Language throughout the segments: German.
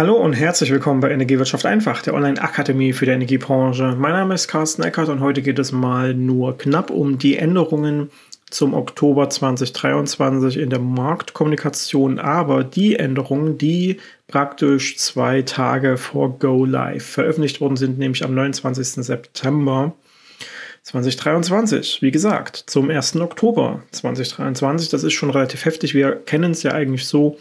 Hallo und herzlich willkommen bei Energiewirtschaft einfach, der Online-Akademie für die Energiebranche. Mein Name ist Carsten Eckert und heute geht es mal nur knapp um die Änderungen zum Oktober 2023 in der Marktkommunikation, aber die Änderungen, die praktisch zwei Tage vor Go Live veröffentlicht worden sind, nämlich am 29. September 2023. Wie gesagt, zum 1. Oktober 2023. Das ist schon relativ heftig. Wir kennen es ja eigentlich so,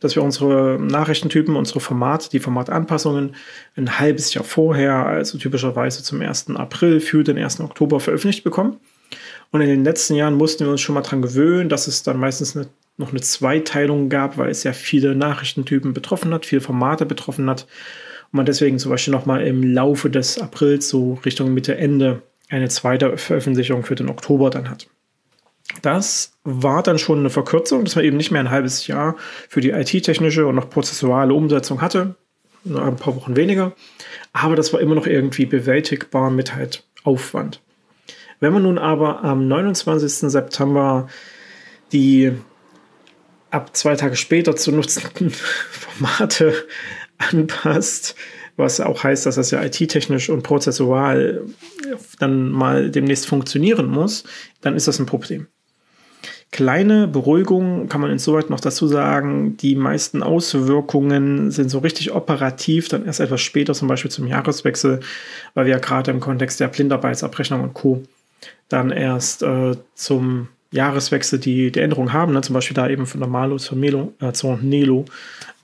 dass wir unsere Nachrichtentypen, unsere Formate, die Formatanpassungen ein halbes Jahr vorher, also typischerweise zum 1. April für den 1. Oktober veröffentlicht bekommen. Und in den letzten Jahren mussten wir uns schon mal daran gewöhnen, dass es dann meistens eine, noch eine Zweiteilung gab, weil es ja viele Nachrichtentypen betroffen hat, viele Formate betroffen hat. Und man deswegen zum Beispiel nochmal im Laufe des Aprils, so Richtung Mitte, Ende, eine zweite Veröffentlichung für den Oktober dann hat. Das war dann schon eine Verkürzung, dass man eben nicht mehr ein halbes Jahr für die IT-technische und noch prozessuale Umsetzung hatte, nur ein paar Wochen weniger. Aber das war immer noch irgendwie bewältigbar mit halt Aufwand. Wenn man nun aber am 29. September die ab zwei Tage später zu nutzenden Formate anpasst, was auch heißt, dass das ja IT-technisch und prozessual dann mal demnächst funktionieren muss, dann ist das ein Problem. Kleine Beruhigung kann man insoweit noch dazu sagen, die meisten Auswirkungen sind so richtig operativ, dann erst etwas später, zum Beispiel zum Jahreswechsel, weil wir ja gerade im Kontext der Blindarbeitsabrechnung und Co. dann erst äh, zum Jahreswechsel die, die Änderung haben, ne? zum Beispiel da eben von Normalo zur, Melo, äh, zur Nelo.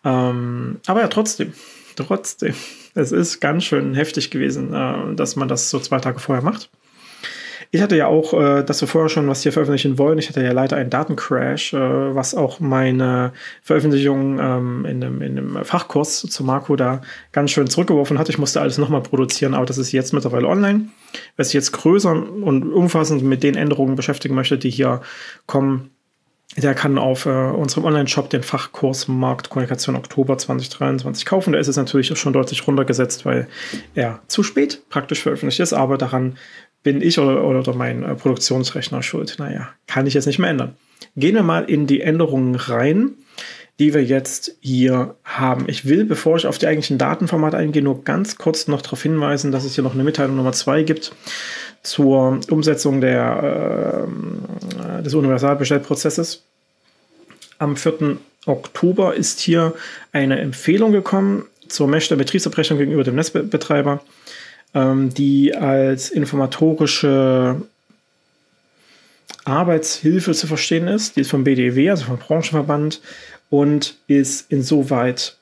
Ähm, aber ja, trotzdem, trotzdem, es ist ganz schön heftig gewesen, äh, dass man das so zwei Tage vorher macht. Ich hatte ja auch, äh, dass wir vorher schon was hier veröffentlichen wollen. Ich hatte ja leider einen Datencrash, äh, was auch meine Veröffentlichung ähm, in, einem, in einem Fachkurs zu Marco da ganz schön zurückgeworfen hat. Ich musste alles nochmal produzieren, aber das ist jetzt mittlerweile online. Wer sich jetzt größer und umfassend mit den Änderungen beschäftigen möchte, die hier kommen, der kann auf äh, unserem Online-Shop den Fachkurs Marktkommunikation Oktober 2023 kaufen. Der ist jetzt natürlich auch schon deutlich runtergesetzt, weil er zu spät praktisch veröffentlicht ist, aber daran bin ich oder, oder mein äh, Produktionsrechner schuld. Naja, kann ich jetzt nicht mehr ändern. Gehen wir mal in die Änderungen rein, die wir jetzt hier haben. Ich will, bevor ich auf die eigentlichen Datenformate eingehe, nur ganz kurz noch darauf hinweisen, dass es hier noch eine Mitteilung Nummer zwei gibt zur Umsetzung der, äh, des Universalbestellprozesses. Am 4. Oktober ist hier eine Empfehlung gekommen zur Mesh der Betriebsabrechnung gegenüber dem Netzbetreiber ähm, die als informatorische Arbeitshilfe zu verstehen ist. Die ist vom BDW, also vom Branchenverband, und ist insoweit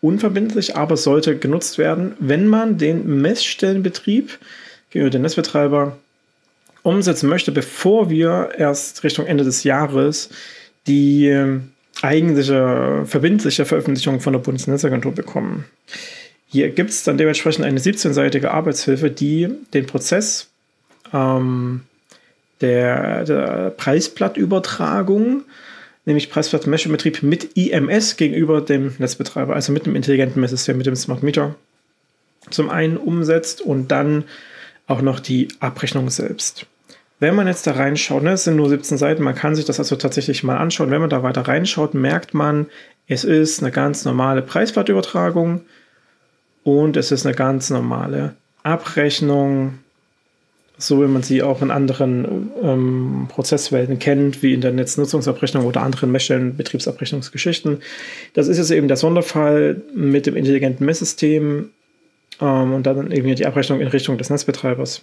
unverbindlich, aber sollte genutzt werden, wenn man den Messstellenbetrieb gegenüber dem Netzbetreiber umsetzen möchte, bevor wir erst Richtung Ende des Jahres die ähm, eigentliche verbindliche Veröffentlichung von der Bundesnetzagentur bekommen. Hier gibt es dann dementsprechend eine 17-seitige Arbeitshilfe, die den Prozess ähm, der, der Preisblattübertragung, nämlich Preisblatt-Messbetrieb mit IMS gegenüber dem Netzbetreiber, also mit dem intelligenten Messsystem, mit dem Smart Meter, zum einen umsetzt und dann auch noch die Abrechnung selbst. Wenn man jetzt da reinschaut, ne, es sind nur 17 Seiten, man kann sich das also tatsächlich mal anschauen. Wenn man da weiter reinschaut, merkt man, es ist eine ganz normale Preisblattübertragung und es ist eine ganz normale Abrechnung, so wie man sie auch in anderen ähm, Prozesswelten kennt, wie in der Netznutzungsabrechnung oder anderen Messstellen Betriebsabrechnungsgeschichten. Das ist jetzt eben der Sonderfall mit dem intelligenten Messsystem ähm, und dann eben die Abrechnung in Richtung des Netzbetreibers.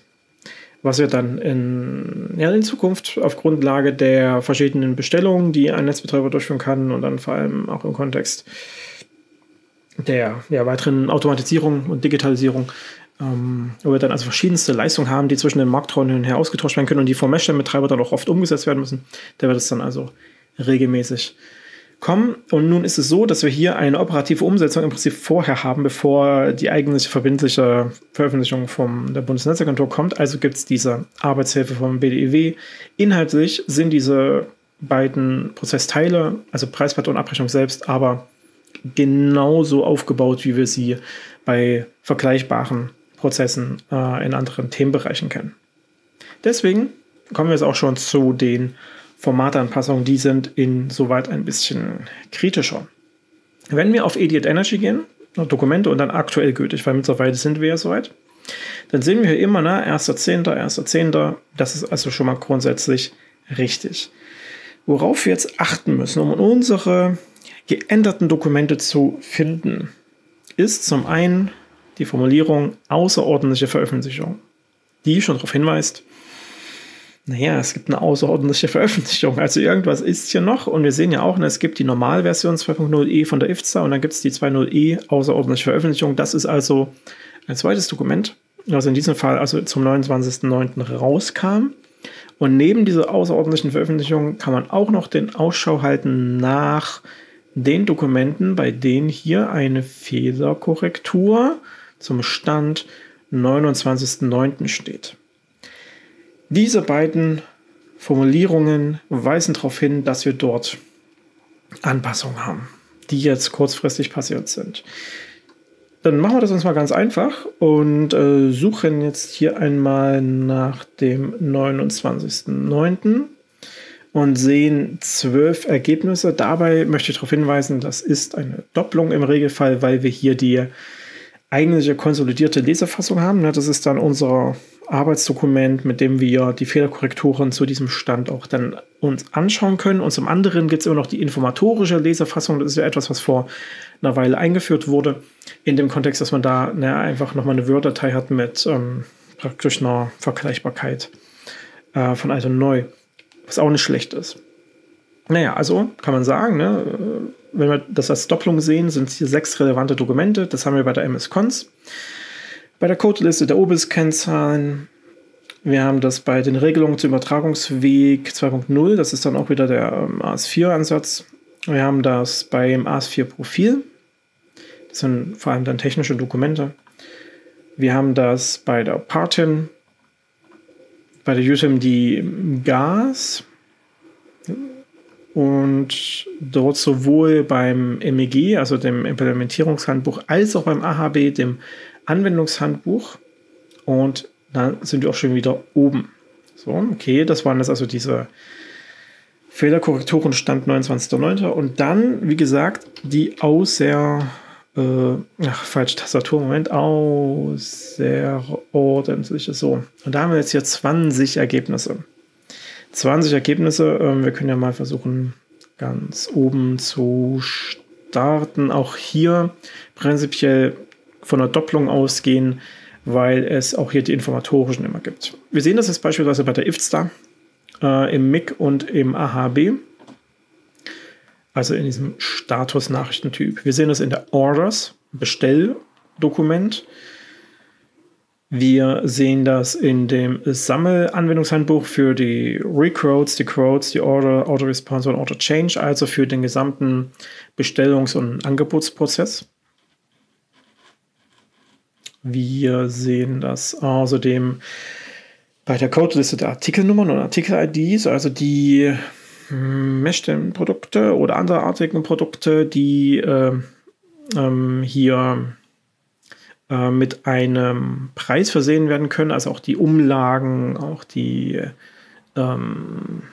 Was wir dann in, ja, in Zukunft auf Grundlage der verschiedenen Bestellungen, die ein Netzbetreiber durchführen kann und dann vor allem auch im Kontext der ja, weiteren Automatisierung und Digitalisierung, ähm, wo wir dann also verschiedenste Leistungen haben, die zwischen den Markträumen hin und her ausgetauscht werden können und die vom Messstellenbetreiber dann auch oft umgesetzt werden müssen. Da wird es dann also regelmäßig kommen. Und nun ist es so, dass wir hier eine operative Umsetzung im Prinzip vorher haben, bevor die eigentliche verbindliche Veröffentlichung von der Bundesnetzagentur kommt. Also gibt es diese Arbeitshilfe vom BDEW. Inhaltlich sind diese beiden Prozessteile, also Preisblatt und Abrechnung selbst, aber genauso aufgebaut, wie wir sie bei vergleichbaren Prozessen äh, in anderen Themenbereichen kennen. Deswegen kommen wir jetzt auch schon zu den Formatanpassungen. Die sind insoweit ein bisschen kritischer. Wenn wir auf Idiot Energy gehen, Dokumente und dann aktuell gültig, weil mittlerweile sind wir ja soweit. Dann sehen wir hier immer, ne, 1.10., 1.10., das ist also schon mal grundsätzlich richtig. Worauf wir jetzt achten müssen, um unsere geänderten Dokumente zu finden, ist zum einen die Formulierung außerordentliche Veröffentlichung, die schon darauf hinweist, naja, es gibt eine außerordentliche Veröffentlichung. Also irgendwas ist hier noch und wir sehen ja auch, ne, es gibt die Normalversion 2.0e von der IFZA und dann gibt es die 2.0e außerordentliche Veröffentlichung. Das ist also ein zweites Dokument, das in diesem Fall also zum 29.09. rauskam. Und neben dieser außerordentlichen Veröffentlichung kann man auch noch den Ausschau halten nach den Dokumenten, bei denen hier eine Fehlerkorrektur zum Stand 29.09. steht. Diese beiden Formulierungen weisen darauf hin, dass wir dort Anpassungen haben, die jetzt kurzfristig passiert sind. Dann machen wir das uns mal ganz einfach und äh, suchen jetzt hier einmal nach dem 29.09. und sehen zwölf Ergebnisse. Dabei möchte ich darauf hinweisen, das ist eine Doppelung im Regelfall, weil wir hier die eigentliche konsolidierte Lesefassung haben. Das ist dann unser Arbeitsdokument, mit dem wir die Fehlerkorrekturen zu diesem Stand auch dann uns anschauen können. Und zum anderen gibt es immer noch die informatorische Leserfassung. Das ist ja etwas, was vor einer Weile eingeführt wurde. In dem Kontext, dass man da ne, einfach nochmal eine Word-Datei hat mit ähm, praktisch einer Vergleichbarkeit äh, von alt und neu. Was auch nicht schlecht ist. Naja, also kann man sagen, ne, wenn wir das als Doppelung sehen, sind hier sechs relevante Dokumente. Das haben wir bei der MS-Cons. Bei der Codeliste der OBIS-Kennzahlen. Wir haben das bei den Regelungen zum Übertragungsweg 2.0. Das ist dann auch wieder der ähm, AS4-Ansatz. Wir haben das beim AS4-Profil. Das sind vor allem dann technische Dokumente. Wir haben das bei der Partin, bei der UTMD Gas und dort sowohl beim MEG, also dem Implementierungshandbuch, als auch beim AHB, dem Anwendungshandbuch. Und dann sind wir auch schon wieder oben. So, okay, das waren jetzt also diese Fehlerkorrekturen Stand 29.09. Und dann, wie gesagt, die außer, äh, ach, falsch, Tastatur, Moment, außerordentliche, so. Und da haben wir jetzt hier 20 Ergebnisse. 20 Ergebnisse. Ähm, wir können ja mal versuchen, ganz oben zu starten. Auch hier prinzipiell von einer Doppelung ausgehen, weil es auch hier die informatorischen immer gibt. Wir sehen das jetzt beispielsweise bei der IFSTA äh, im MIG und im AHB, also in diesem Status-Nachrichtentyp. Wir sehen das in der Orders, Bestelldokument. Wir sehen das in dem Sammelanwendungshandbuch für die Recrodes, die Quotes, die Order, Order Response und Order Change, also für den gesamten Bestellungs- und Angebotsprozess. Wir sehen das außerdem bei der Codeliste der Artikelnummern und Artikel-IDs, also die Meshten-Produkte oder anderartigen Produkte, die äh, ähm, hier äh, mit einem Preis versehen werden können, also auch die Umlagen, auch die ähm,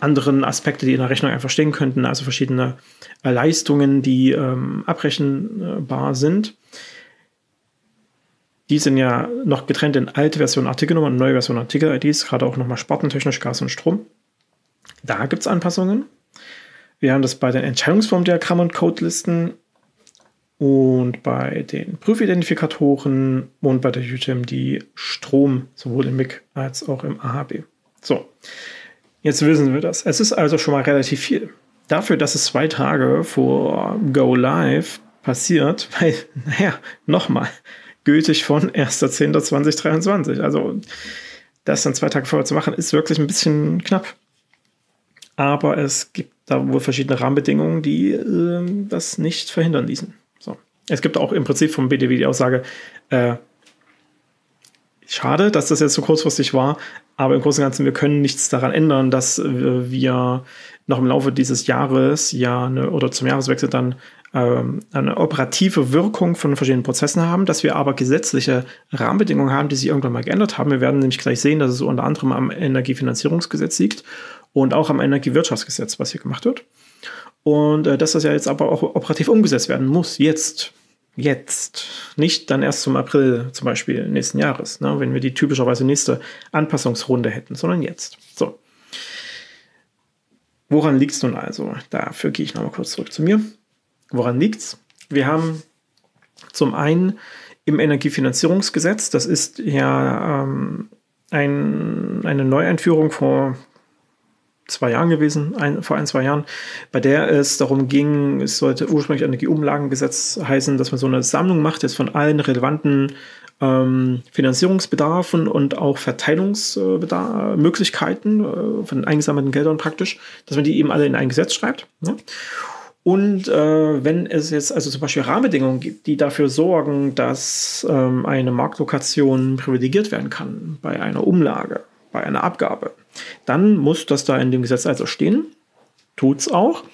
anderen Aspekte, die in der Rechnung einfach stehen könnten, also verschiedene äh, Leistungen, die ähm, abrechenbar sind. Die sind ja noch getrennt in alte Version Artikelnummer und neue Version Artikel-IDs, gerade auch nochmal spartentechnisch Gas und Strom. Da gibt es Anpassungen. Wir haben das bei den Entscheidungsformdiagrammen und Codelisten und bei den Prüfidentifikatoren und bei der UTMD Strom, sowohl im MIG als auch im AHB. So, jetzt wissen wir das. Es ist also schon mal relativ viel. Dafür, dass es zwei Tage vor Go Live passiert, weil, naja, nochmal, gültig von 1.10.2023. Also, das dann zwei Tage vorher zu machen, ist wirklich ein bisschen knapp. Aber es gibt da wohl verschiedene Rahmenbedingungen, die äh, das nicht verhindern ließen. Es gibt auch im Prinzip vom BDW die Aussage, äh, schade, dass das jetzt so kurzfristig war, aber im Großen und Ganzen, wir können nichts daran ändern, dass wir noch im Laufe dieses Jahres ja eine, oder zum Jahreswechsel dann ähm, eine operative Wirkung von verschiedenen Prozessen haben, dass wir aber gesetzliche Rahmenbedingungen haben, die sich irgendwann mal geändert haben. Wir werden nämlich gleich sehen, dass es unter anderem am Energiefinanzierungsgesetz liegt und auch am Energiewirtschaftsgesetz, was hier gemacht wird. Und äh, dass das ja jetzt aber auch operativ umgesetzt werden muss, jetzt. jetzt. Nicht dann erst zum April zum Beispiel nächsten Jahres, ne, wenn wir die typischerweise nächste Anpassungsrunde hätten, sondern jetzt. So. Woran liegt es nun also? Dafür gehe ich nochmal kurz zurück zu mir. Woran liegt es? Wir haben zum einen im Energiefinanzierungsgesetz, das ist ja ähm, ein, eine Neueinführung vor zwei Jahren gewesen, ein, vor ein, zwei Jahren, bei der es darum ging, es sollte ursprünglich Energieumlagengesetz heißen, dass man so eine Sammlung macht jetzt von allen relevanten ähm, Finanzierungsbedarfen und auch Verteilungsmöglichkeiten äh, von eingesammelten Geldern praktisch, dass man die eben alle in ein Gesetz schreibt. Ne? Und äh, wenn es jetzt also zum Beispiel Rahmenbedingungen gibt, die dafür sorgen, dass ähm, eine Marktlokation privilegiert werden kann bei einer Umlage, bei einer Abgabe, dann muss das da in dem Gesetz also stehen. Tut es auch.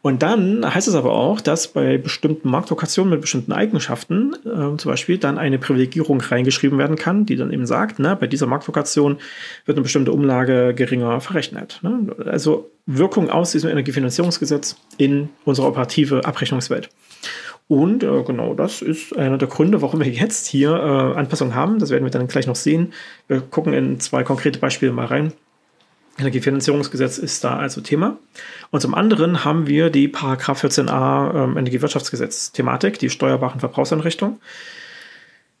Und dann heißt es aber auch, dass bei bestimmten Marktlokationen mit bestimmten Eigenschaften äh, zum Beispiel dann eine Privilegierung reingeschrieben werden kann, die dann eben sagt, ne, bei dieser Marktlokation wird eine bestimmte Umlage geringer verrechnet. Ne? Also Wirkung aus diesem Energiefinanzierungsgesetz in unsere operative Abrechnungswelt. Und äh, genau das ist einer der Gründe, warum wir jetzt hier äh, Anpassungen haben. Das werden wir dann gleich noch sehen. Wir gucken in zwei konkrete Beispiele mal rein. Energiefinanzierungsgesetz ist da also Thema. Und zum anderen haben wir die Paragraph 14a ähm, Energiewirtschaftsgesetz-Thematik, die steuerbaren Verbrauchseinrichtungen,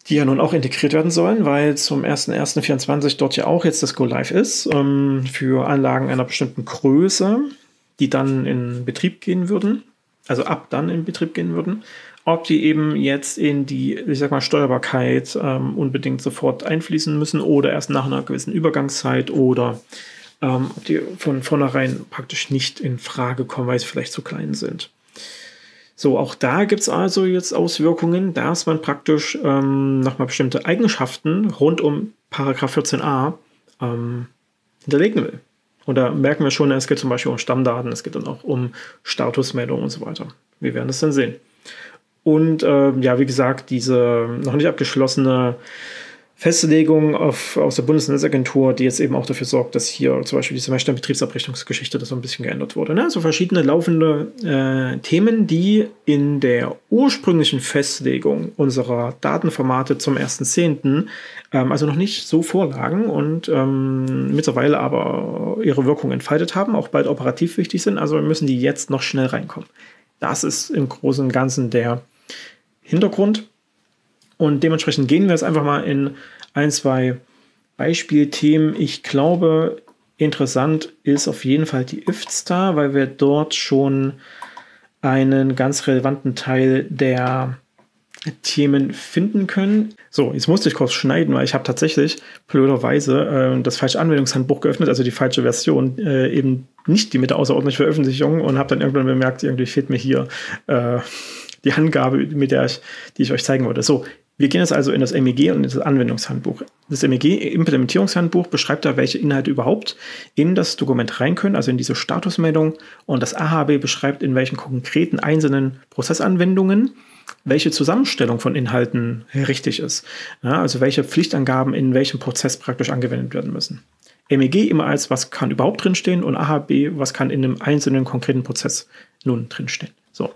die ja nun auch integriert werden sollen, weil zum 01.01.24 dort ja auch jetzt das Go Live ist ähm, für Anlagen einer bestimmten Größe, die dann in Betrieb gehen würden, also ab dann in Betrieb gehen würden. Ob die eben jetzt in die, ich sag mal, Steuerbarkeit ähm, unbedingt sofort einfließen müssen oder erst nach einer gewissen Übergangszeit oder ähm, die von vornherein praktisch nicht in Frage kommen, weil sie vielleicht zu klein sind. So, auch da gibt es also jetzt Auswirkungen, dass man praktisch ähm, nochmal bestimmte Eigenschaften rund um Paragraph 14a ähm, hinterlegen will. Und da merken wir schon, es geht zum Beispiel um Stammdaten, es geht dann auch um Statusmeldungen und so weiter. Wir werden das dann sehen. Und äh, ja, wie gesagt, diese noch nicht abgeschlossene Festlegung auf, aus der Bundesnetzagentur, die jetzt eben auch dafür sorgt, dass hier zum Beispiel die Semesterbetriebsabrechnungsgeschichte das so ein bisschen geändert wurde. Ne? Also verschiedene laufende äh, Themen, die in der ursprünglichen Festlegung unserer Datenformate zum 1.10. Ähm, also noch nicht so vorlagen und ähm, mittlerweile aber ihre Wirkung entfaltet haben, auch bald operativ wichtig sind. Also müssen die jetzt noch schnell reinkommen. Das ist im Großen und Ganzen der Hintergrund. Und dementsprechend gehen wir jetzt einfach mal in ein, zwei Beispielthemen. Ich glaube, interessant ist auf jeden Fall die IFSTAR, weil wir dort schon einen ganz relevanten Teil der Themen finden können. So, jetzt musste ich kurz schneiden, weil ich habe tatsächlich blöderweise äh, das falsche Anwendungshandbuch geöffnet, also die falsche Version, äh, eben nicht die mit der außerordentlichen Veröffentlichung und habe dann irgendwann bemerkt, irgendwie fehlt mir hier äh, die Angabe, mit der ich, die ich euch zeigen wollte. So, wir gehen jetzt also in das MEG und in das Anwendungshandbuch. Das MEG-Implementierungshandbuch beschreibt da, welche Inhalte überhaupt in das Dokument rein können, also in diese Statusmeldung. Und das AHB beschreibt, in welchen konkreten einzelnen Prozessanwendungen welche Zusammenstellung von Inhalten richtig ist. Ja, also welche Pflichtangaben in welchem Prozess praktisch angewendet werden müssen. MEG immer als, was kann überhaupt drinstehen und AHB, was kann in einem einzelnen konkreten Prozess nun drinstehen. So.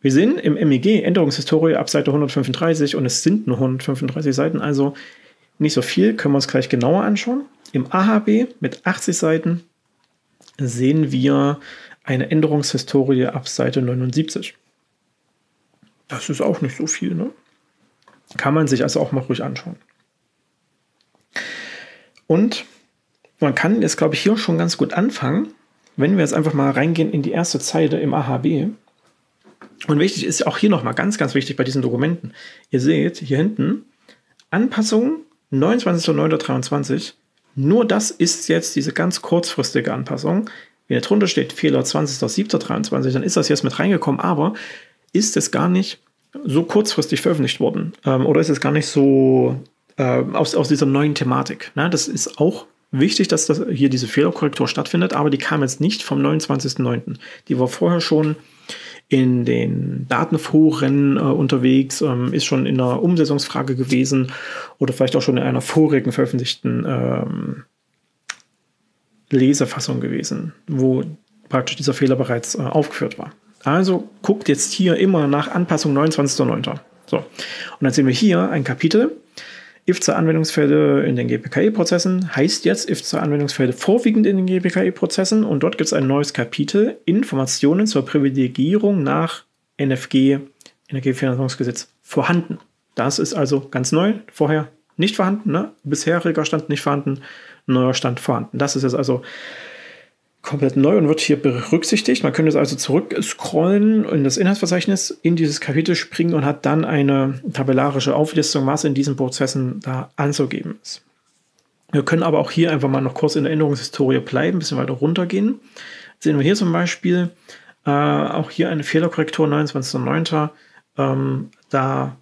Wir sehen im MEG Änderungshistorie ab Seite 135 und es sind nur 135 Seiten, also nicht so viel, können wir uns gleich genauer anschauen. Im AHB mit 80 Seiten sehen wir eine Änderungshistorie ab Seite 79. Das ist auch nicht so viel, ne? Kann man sich also auch mal ruhig anschauen. Und man kann jetzt, glaube ich, hier schon ganz gut anfangen, wenn wir jetzt einfach mal reingehen in die erste Zeile im AHB und wichtig ist auch hier nochmal ganz, ganz wichtig bei diesen Dokumenten. Ihr seht hier hinten Anpassung 29.09.23. Nur das ist jetzt diese ganz kurzfristige Anpassung. Wenn da drunter steht Fehler 20.07.23, dann ist das jetzt mit reingekommen, aber ist es gar nicht so kurzfristig veröffentlicht worden? Ähm, oder ist es gar nicht so äh, aus, aus dieser neuen Thematik? Na, das ist auch wichtig, dass das hier diese Fehlerkorrektur stattfindet, aber die kam jetzt nicht vom 29.09. Die war vorher schon in den Datenforen äh, unterwegs, ähm, ist schon in einer Umsetzungsfrage gewesen oder vielleicht auch schon in einer vorigen veröffentlichten ähm, Lesefassung gewesen, wo praktisch dieser Fehler bereits äh, aufgeführt war. Also guckt jetzt hier immer nach Anpassung 29.09. So. Und dann sehen wir hier ein Kapitel. IFZA-Anwendungsfälle in den GPKI-Prozessen heißt jetzt IFZA-Anwendungsfälle vorwiegend in den GPKI-Prozessen und dort gibt es ein neues Kapitel Informationen zur Privilegierung nach NFG, Energiefinanzierungsgesetz, vorhanden. Das ist also ganz neu, vorher nicht vorhanden, ne? bisheriger Stand nicht vorhanden, neuer Stand vorhanden. Das ist jetzt also komplett neu und wird hier berücksichtigt. Man könnte es also zurückscrollen in das Inhaltsverzeichnis, in dieses Kapitel springen und hat dann eine tabellarische Auflistung, was in diesen Prozessen da anzugeben ist. Wir können aber auch hier einfach mal noch kurz in der Änderungshistorie bleiben, ein bisschen weiter runtergehen. Sehen wir hier zum Beispiel äh, auch hier eine Fehlerkorrektur 29.09. Ähm, da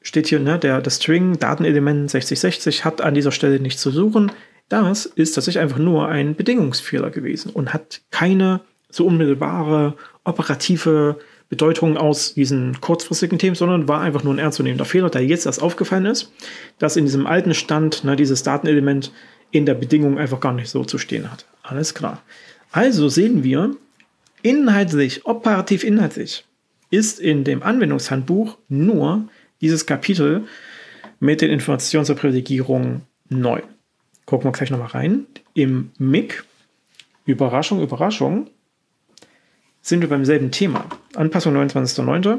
steht hier, ne, der, der String Datenelement 6060 hat an dieser Stelle nichts zu suchen. Das ist tatsächlich einfach nur ein Bedingungsfehler gewesen und hat keine so unmittelbare operative Bedeutung aus diesen kurzfristigen Themen, sondern war einfach nur ein ernstzunehmender Fehler, der jetzt erst aufgefallen ist, dass in diesem alten Stand ne, dieses Datenelement in der Bedingung einfach gar nicht so zu stehen hat. Alles klar. Also sehen wir, inhaltlich, operativ inhaltlich, ist in dem Anwendungshandbuch nur dieses Kapitel mit den Informationen zur Privilegierung neu. Gucken wir gleich nochmal rein. Im MIG, Überraschung, Überraschung, sind wir beim selben Thema. Anpassung 29.09.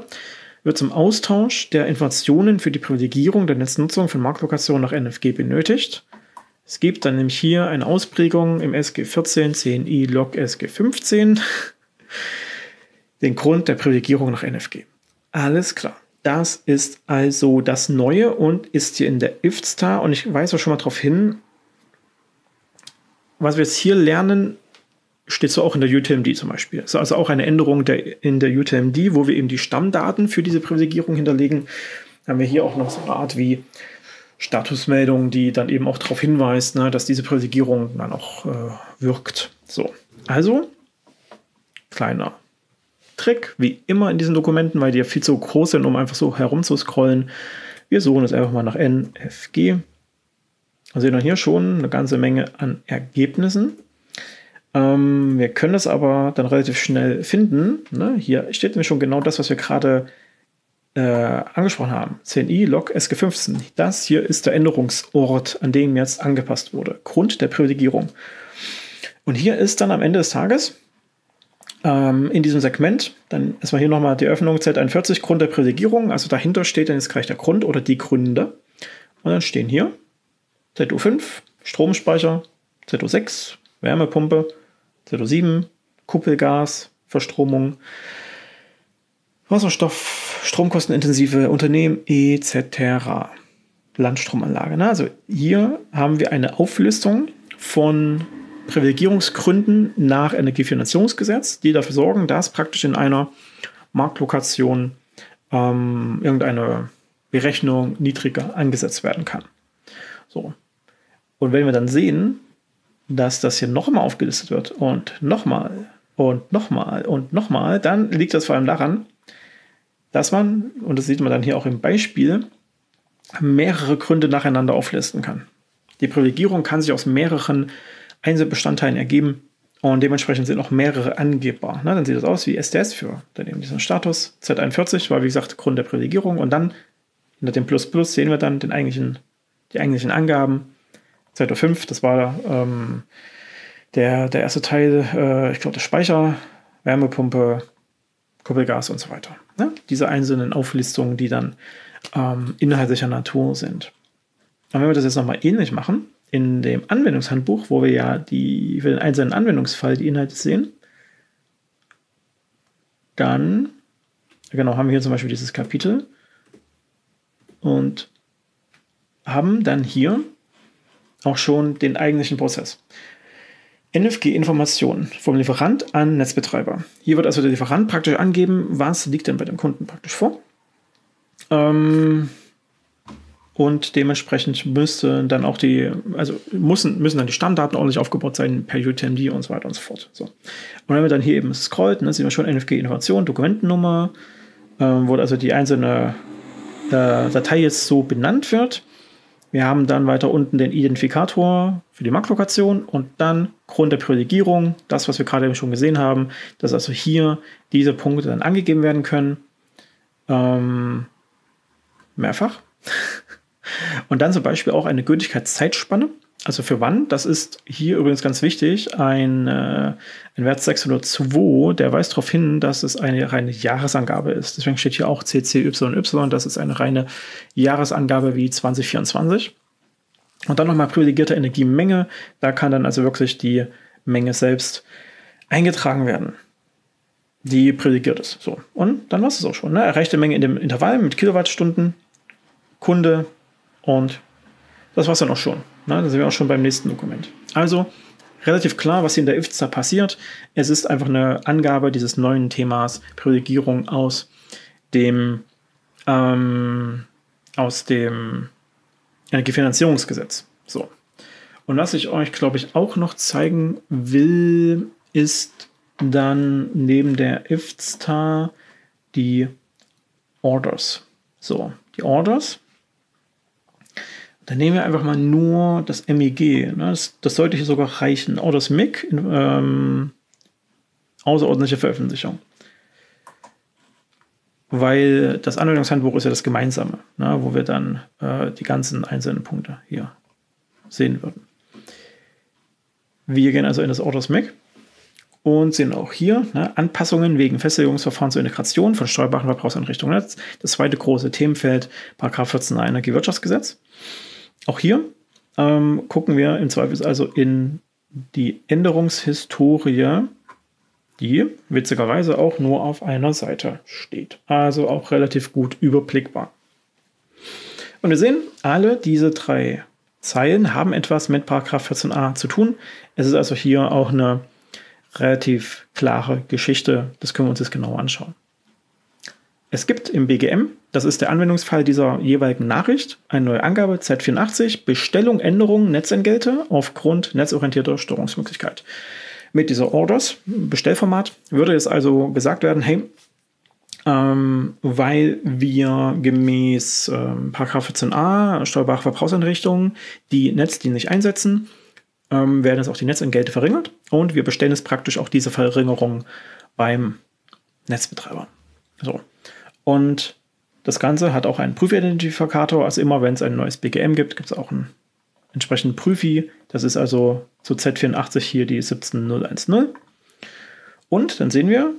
wird zum Austausch der Informationen für die Privilegierung der Netznutzung von Marktlokationen nach NFG benötigt. Es gibt dann nämlich hier eine Ausprägung im SG 14 CNI log SG 15 den Grund der Privilegierung nach NFG. Alles klar. Das ist also das Neue und ist hier in der IFSTAR und ich weise auch schon mal darauf hin, was wir jetzt hier lernen, steht so auch in der UTMD zum Beispiel. Das ist also auch eine Änderung der, in der UTMD, wo wir eben die Stammdaten für diese Privilegierung hinterlegen. Haben wir hier auch noch so eine Art wie Statusmeldung, die dann eben auch darauf hinweist, ne, dass diese Privilegierung dann auch äh, wirkt. So, also kleiner Trick, wie immer in diesen Dokumenten, weil die ja viel zu groß sind, um einfach so herumzuscrollen. Wir suchen es einfach mal nach NFG also sehen wir hier schon eine ganze Menge an Ergebnissen. Ähm, wir können es aber dann relativ schnell finden. Ne? Hier steht nämlich schon genau das, was wir gerade äh, angesprochen haben. CNI log SG15. Das hier ist der Änderungsort, an dem jetzt angepasst wurde. Grund der Privilegierung. Und hier ist dann am Ende des Tages ähm, in diesem Segment, dann erstmal hier nochmal die Öffnung Z41 Grund der Privilegierung. Also dahinter steht dann jetzt gleich der Grund oder die Gründe. Und dann stehen hier ZU5 Stromspeicher, ZU6 Wärmepumpe, ZU7 Kuppelgas, Verstromung, Wasserstoff, stromkostenintensive Unternehmen etc. Landstromanlage. Ne? Also hier haben wir eine Auflistung von Privilegierungsgründen nach Energiefinanzierungsgesetz, die dafür sorgen, dass praktisch in einer Marktlokation ähm, irgendeine Berechnung niedriger angesetzt werden kann. So. Und wenn wir dann sehen, dass das hier nochmal aufgelistet wird und nochmal und nochmal und nochmal, dann liegt das vor allem daran, dass man, und das sieht man dann hier auch im Beispiel, mehrere Gründe nacheinander auflisten kann. Die Privilegierung kann sich aus mehreren Einzelbestandteilen ergeben und dementsprechend sind auch mehrere angebbar. Na, dann sieht das aus wie SDS für dann eben diesen Status. Z41 war wie gesagt Grund der Privilegierung und dann hinter dem Plus Plus sehen wir dann den eigentlichen, die eigentlichen Angaben Sector 5, das war ähm, der, der erste Teil, äh, ich glaube, der Speicher, Wärmepumpe, Kuppelgas und so weiter. Ne? Diese einzelnen Auflistungen, die dann ähm, inhaltlicher Natur sind. Und wenn wir das jetzt nochmal ähnlich machen, in dem Anwendungshandbuch, wo wir ja die, für den einzelnen Anwendungsfall die Inhalte sehen, dann, genau, haben wir hier zum Beispiel dieses Kapitel und haben dann hier auch schon den eigentlichen Prozess. NFG-Informationen vom Lieferant an Netzbetreiber. Hier wird also der Lieferant praktisch angeben, was liegt denn bei dem Kunden praktisch vor. Ähm, und dementsprechend müsste dann auch die, also müssen, müssen dann die Stammdaten ordentlich aufgebaut sein per UTMD und so weiter und so fort. So. Und wenn wir dann hier eben scrollt, ne, sehen wir schon NFG-Information, Dokumentennummer, äh, wo also die einzelne äh, Datei jetzt so benannt wird Wir haben dann weiter unten den Identifikator für die Marktlokation und dann Grund der Privilegierung, das, was wir gerade schon gesehen haben, dass also hier diese Punkte dann angegeben werden können. Ähm, mehrfach. Und dann zum Beispiel auch eine Gültigkeitszeitspanne. Also für wann? Das ist hier übrigens ganz wichtig. Ein, äh, ein Wert 602, der weist darauf hin, dass es eine reine Jahresangabe ist. Deswegen steht hier auch CCYY. Das ist eine reine Jahresangabe wie 2024. Und dann nochmal privilegierte Energiemenge. Da kann dann also wirklich die Menge selbst eingetragen werden, die privilegiert ist. So. Und dann war es auch schon. Ne? Erreichte Menge in dem Intervall mit Kilowattstunden, Kunde und das war es dann auch schon. Na, da sind wir auch schon beim nächsten Dokument. Also relativ klar, was hier in der IFSTA passiert. Es ist einfach eine Angabe dieses neuen Themas Privilegierung aus dem, ähm, aus dem Energiefinanzierungsgesetz. So. Und was ich euch, glaube ich, auch noch zeigen will, ist dann neben der IFSTA die Orders. So, die Orders dann nehmen wir einfach mal nur das MEG. Ne? Das, das, sollte hier sogar reichen. Auch das MIG, ähm, außerordentliche Veröffentlichung. Weil das Anwendungshandbuch ist ja das Gemeinsame, ne? wo wir dann äh, die ganzen einzelnen Punkte hier sehen würden. Wir gehen also in das Orders MIG und sehen auch hier ne, Anpassungen wegen Festlegungsverfahren zur Integration von steuerbaren Verbrauchseinrichtungen. Das, zweite große Themenfeld, Paragraph 14 Energiewirtschaftsgesetz. Auch hier ähm, gucken wir im Zweifel also in die Änderungshistorie, die witzigerweise auch nur auf einer Seite steht. Also auch relativ gut überblickbar. Und wir sehen, alle diese drei Zeilen haben etwas mit Paragraph 14a zu tun. Es ist also hier auch eine relativ klare Geschichte. Das können wir uns jetzt genauer anschauen. Es gibt im BGM, das ist der Anwendungsfall dieser jeweiligen Nachricht, eine neue Angabe, Z84, Bestellung, Änderung, Netzentgelte aufgrund netzorientierter Steuerungsmöglichkeit. Mit dieser Orders, Bestellformat, würde jetzt also gesagt werden, hey, ähm, weil wir gemäß ähm, 14a steuerbare Verbrauchseinrichtungen die Netzdienste nicht einsetzen, ähm, werden jetzt auch die Netzentgelte verringert und wir bestellen jetzt praktisch auch diese Verringerung beim Netzbetreiber. So. Und das Ganze hat auch einen Prüfidentifikator. Also immer wenn es ein neues BGM gibt, gibt es auch einen entsprechenden Prüfi. Das ist also zu Z84 hier die 17010. Und dann sehen wir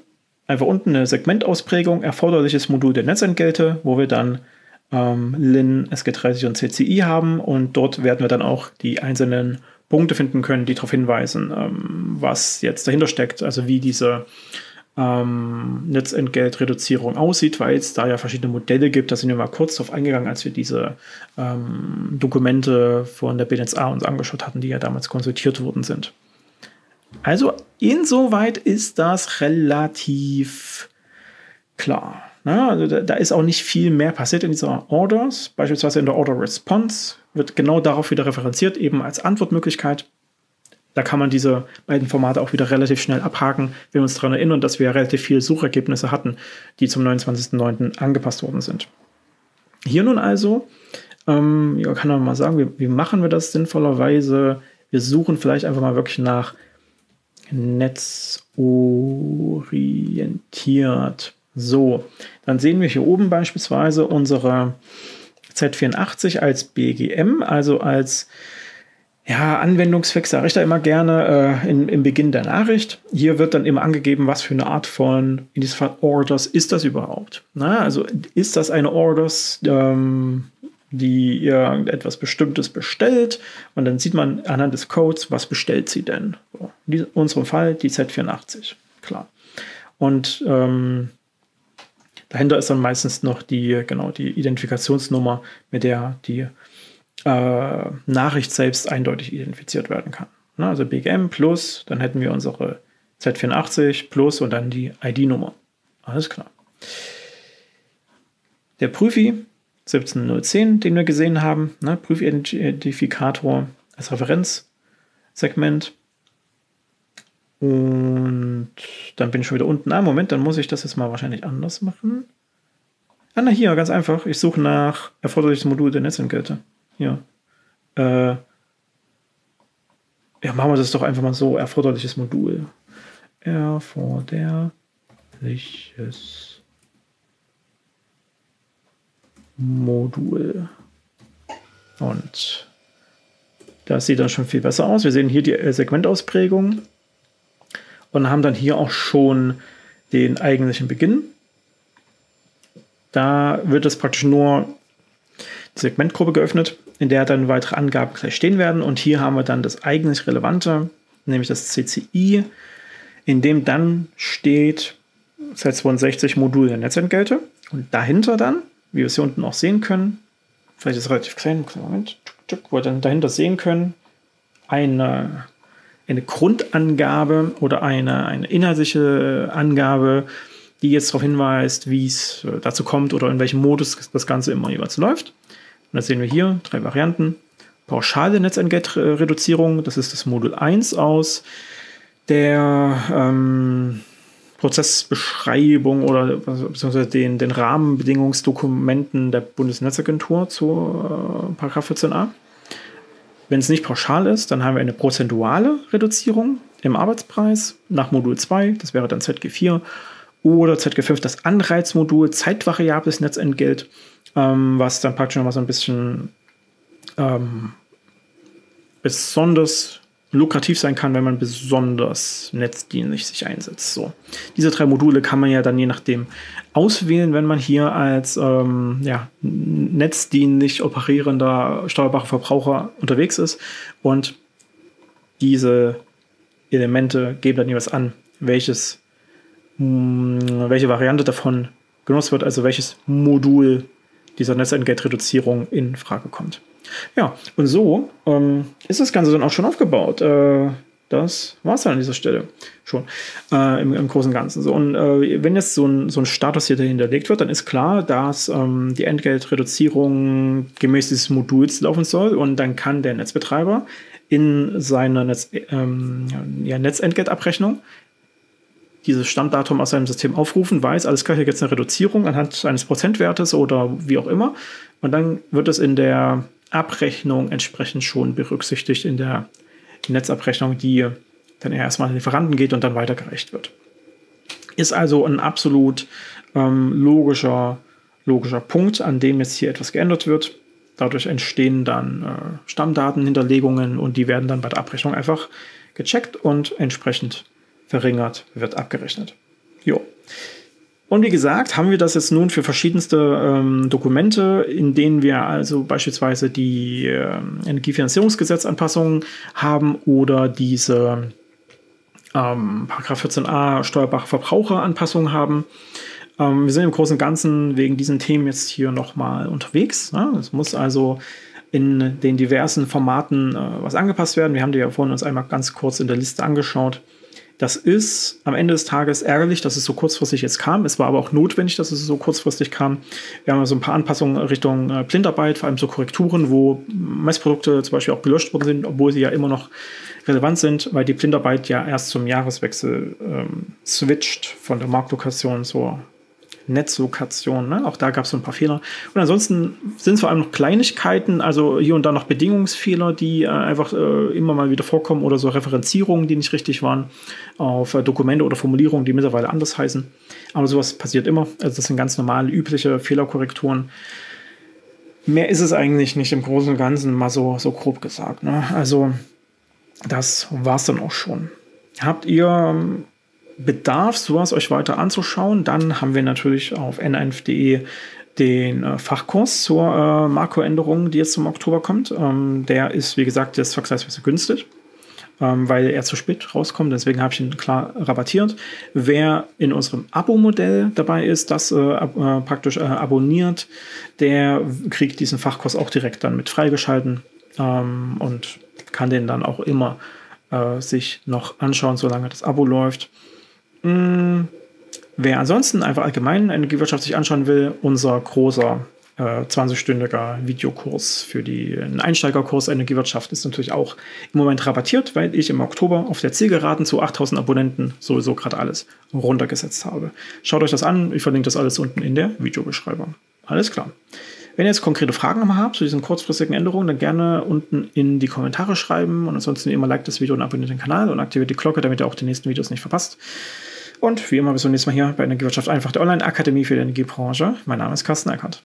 einfach unten eine Segmentausprägung, erforderliches Modul der Netzentgelte, wo wir dann ähm, LIN, SG30 und CCI haben. Und dort werden wir dann auch die einzelnen Punkte finden können, die darauf hinweisen, ähm, was jetzt dahinter steckt, also wie diese ähm, Netzentgeltreduzierung aussieht, weil es da ja verschiedene Modelle gibt. Da sind wir mal kurz darauf eingegangen, als wir diese ähm, Dokumente von der BNSA uns angeschaut hatten, die ja damals konsultiert worden sind. Also insoweit ist das relativ klar. Ne? Also da, da, ist auch nicht viel mehr passiert in dieser Orders. Beispielsweise in der Order Response wird genau darauf wieder referenziert, eben als Antwortmöglichkeit. Da kann man diese beiden Formate auch wieder relativ schnell abhaken, wenn wir uns daran erinnern, dass wir relativ viele Suchergebnisse hatten, die zum 29.09. angepasst worden sind. Hier nun also, ähm, ja, kann man mal sagen, wie, wie machen wir das sinnvollerweise? Wir suchen vielleicht einfach mal wirklich nach netzorientiert. So, dann sehen wir hier oben beispielsweise unsere Z84 als BGM, also als ja, Anwendungszweck sage ich da immer gerne äh, in, im Beginn der Nachricht. Hier wird dann immer angegeben, was für eine Art von, in diesem Fall Orders, ist das überhaupt? Na, also ist das eine Orders, ähm, die ihr etwas Bestimmtes bestellt? Und dann sieht man anhand des Codes, was bestellt sie denn? So, in unserem Fall die Z84, klar. Und ähm, dahinter ist dann meistens noch die, genau, die Identifikationsnummer, mit der die äh, Nachricht selbst eindeutig identifiziert werden kann. Ne? Also BGM plus, dann hätten wir unsere Z84 plus und dann die ID-Nummer. Alles klar. Der Prüfi 17010, den wir gesehen haben, ne? Prüfidentifikator als Referenzsegment. Und dann bin ich schon wieder unten. Ah, Moment, dann muss ich das jetzt mal wahrscheinlich anders machen. Ah, na hier, ganz einfach. Ich suche nach erforderliches Modul der Netzentgelte. Ja. Äh, ja, machen wir das doch einfach mal so. Erforderliches Modul. Erforderliches Modul. Und das sieht dann schon viel besser aus. Wir sehen hier die äh, Segmentausprägung und haben dann hier auch schon den eigentlichen Beginn. Da wird es praktisch nur die Segmentgruppe geöffnet, in der dann weitere Angaben gleich stehen werden. Und hier haben wir dann das eigentlich Relevante, nämlich das CCI, in dem dann steht seit 62 Modul der Netzentgelte. Und dahinter dann, wie wir es hier unten auch sehen können, vielleicht ist es relativ klein, Moment, wo wir dann dahinter sehen können, eine, eine Grundangabe oder eine, eine inhaltliche Angabe, die jetzt darauf hinweist, wie es dazu kommt oder in welchem Modus das Ganze immer jeweils läuft. Und das sehen wir hier, drei Varianten. Pauschale Netzentgeltreduzierung, das ist das Modul 1 aus der ähm, Prozessbeschreibung oder beziehungsweise den, den Rahmenbedingungsdokumenten der Bundesnetzagentur zu äh, 14a. Wenn es nicht pauschal ist, dann haben wir eine prozentuale Reduzierung im Arbeitspreis nach Modul 2, das wäre dann ZG4, oder ZG5 das Anreizmodul, zeitvariables Netzentgelt, ähm, was dann praktisch nochmal so ein bisschen ähm, besonders lukrativ sein kann, wenn man besonders netzdienlich sich einsetzt. So. Diese drei Module kann man ja dann je nachdem auswählen, wenn man hier als ähm, ja, netzdienlich operierender steuerbarer Verbraucher unterwegs ist. Und diese Elemente geben dann jeweils an, welches, mh, hm, welche Variante davon genutzt wird, also welches Modul dieser Netzentgeltreduzierung in Frage kommt. Ja, und so ähm, ist das Ganze dann auch schon aufgebaut. Äh, das war es dann an dieser Stelle schon äh, im, im, Großen und Ganzen. So, und äh, wenn jetzt so ein, so ein Status hier dahinterlegt wird, dann ist klar, dass ähm, die Entgeltreduzierung gemäß dieses Moduls laufen soll und dann kann der Netzbetreiber in seiner Netz, ähm, ja, Netzentgeltabrechnung dieses Stammdatum aus seinem System aufrufen, weiß, alles klar, hier gibt es eine Reduzierung anhand eines Prozentwertes oder wie auch immer. Und dann wird es in der Abrechnung entsprechend schon berücksichtigt in der Netzabrechnung, die dann erstmal an den Lieferanten geht und dann weitergereicht wird. Ist also ein absolut ähm, logischer, logischer Punkt, an dem jetzt hier etwas geändert wird. Dadurch entstehen dann äh, Stammdatenhinterlegungen und die werden dann bei der Abrechnung einfach gecheckt und entsprechend verringert wird abgerechnet. Jo. Und wie gesagt, haben wir das jetzt nun für verschiedenste ähm, Dokumente, in denen wir also beispielsweise die äh, Energiefinanzierungsgesetzanpassungen haben oder diese ähm, 14a steuerbare Verbraucheranpassungen haben. Ähm, wir sind im Großen und Ganzen wegen diesen Themen jetzt hier nochmal unterwegs. Ne? Es muss also in den diversen Formaten äh, was angepasst werden. Wir haben die ja vorhin uns einmal ganz kurz in der Liste angeschaut. Das ist am Ende des Tages ärgerlich, dass es so kurzfristig jetzt kam. Es war aber auch notwendig, dass es so kurzfristig kam. Wir haben so ein paar Anpassungen Richtung äh, Blindarbeit, vor allem so Korrekturen, wo Messprodukte zum Beispiel auch gelöscht worden sind, obwohl sie ja immer noch relevant sind, weil die Blindarbeit ja erst zum Jahreswechsel ähm, switcht von der Marktlokation zur Netzlokation. Ne? Auch da gab es so ein paar Fehler. Und ansonsten sind es vor allem noch Kleinigkeiten, also hier und da noch Bedingungsfehler, die äh, einfach äh, immer mal wieder vorkommen oder so Referenzierungen, die nicht richtig waren auf äh, Dokumente oder Formulierungen, die mittlerweile anders heißen. Aber sowas passiert immer. Also das sind ganz normale, übliche Fehlerkorrekturen. Mehr ist es eigentlich nicht im Großen und Ganzen, mal so, so grob gesagt. Ne? Also das war es dann auch schon. Habt ihr ähm, Bedarf, sowas euch weiter anzuschauen, dann haben wir natürlich auf n1.de den äh, Fachkurs zur äh, Makroänderung, die jetzt im Oktober kommt. Ähm, der ist, wie gesagt, jetzt vergleichsweise günstig, ähm, weil er zu spät rauskommt. Deswegen habe ich ihn klar rabattiert. Wer in unserem Abo-Modell dabei ist, das äh, äh praktisch äh, abonniert, der kriegt diesen Fachkurs auch direkt dann mit freigeschalten ähm, und kann den dann auch immer äh, sich noch anschauen, solange das Abo läuft. Hm, wer ansonsten einfach allgemein Energiewirtschaft sich anschauen will, unser großer äh, 20-stündiger Videokurs für einen Einsteigerkurs Energiewirtschaft ist natürlich auch im Moment rabattiert, weil ich im Oktober auf der Zielgeraden zu 8000 Abonnenten sowieso gerade alles runtergesetzt habe. Schaut euch das an, ich verlinke das alles unten in der Videobeschreibung. Alles klar. Wenn ihr jetzt konkrete Fragen habt zu diesen kurzfristigen Änderungen, dann gerne unten in die Kommentare schreiben und ansonsten immer like das Video und abonniert den Kanal und aktiviert die Glocke, damit ihr auch die nächsten Videos nicht verpasst. Und wie immer bis zum nächsten Mal hier bei Energiewirtschaft einfach der Online-Akademie für die Energiebranche. Mein Name ist Carsten Eckert.